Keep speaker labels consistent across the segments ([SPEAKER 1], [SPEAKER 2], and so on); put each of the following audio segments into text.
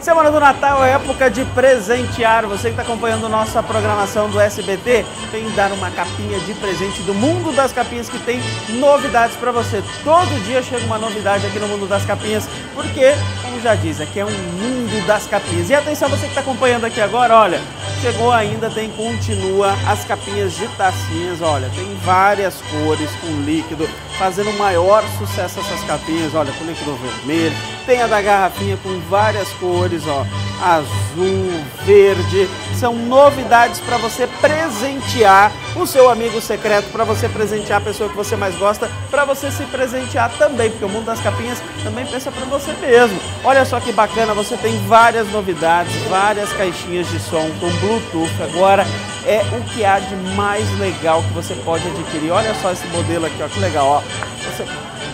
[SPEAKER 1] Semana do Natal é época de presentear. Você que está acompanhando nossa programação do SBT, vem dar uma capinha de presente do Mundo das Capinhas que tem novidades para você. Todo dia chega uma novidade aqui no Mundo das Capinhas, porque, como já diz, aqui é um mundo das capinhas. E atenção, você que está acompanhando aqui agora, olha, chegou ainda, tem continua as capinhas de tacinhas, olha, tem várias cores com líquido, fazendo maior sucesso essas capinhas, olha, com líquido vermelho, tem a da garrafinha com várias cores, ó, azul, verde. São novidades para você presentear o seu amigo secreto, para você presentear a pessoa que você mais gosta, para você se presentear também, porque o mundo das capinhas também pensa para você mesmo. Olha só que bacana, você tem várias novidades, várias caixinhas de som com Bluetooth. Agora é o que há de mais legal que você pode adquirir. Olha só esse modelo aqui, ó, que legal, ó. Você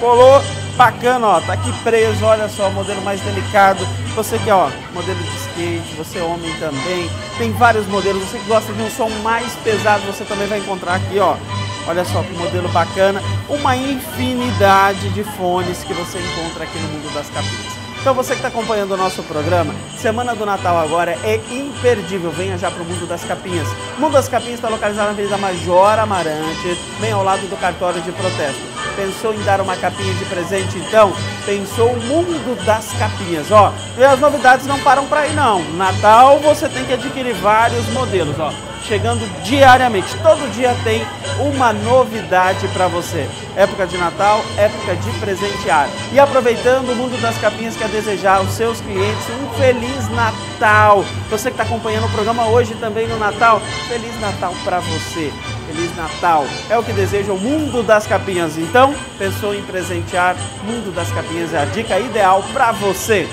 [SPEAKER 1] colou Bacana, ó, tá aqui preso, olha só, modelo mais delicado. Você que, ó, modelo de skate, você homem também. Tem vários modelos, você que gosta de um som mais pesado, você também vai encontrar aqui, ó. Olha só que modelo bacana. Uma infinidade de fones que você encontra aqui no mundo das capinhas. Então você que está acompanhando o nosso programa, Semana do Natal agora é imperdível. Venha já para o Mundo das Capinhas. O Mundo das Capinhas está localizado na Avenida Major Amarante, bem ao lado do cartório de protesto. Pensou em dar uma capinha de presente então? Pensou o Mundo das Capinhas, ó. E as novidades não param para aí não. Natal você tem que adquirir vários modelos, ó chegando diariamente. Todo dia tem uma novidade para você. Época de Natal, época de presentear. E aproveitando o mundo das capinhas, quer desejar aos seus clientes um Feliz Natal. Você que está acompanhando o programa hoje também no Natal, Feliz Natal para você. Feliz Natal. É o que deseja o mundo das capinhas. Então, pensou em presentear? Mundo das capinhas é a dica ideal para você.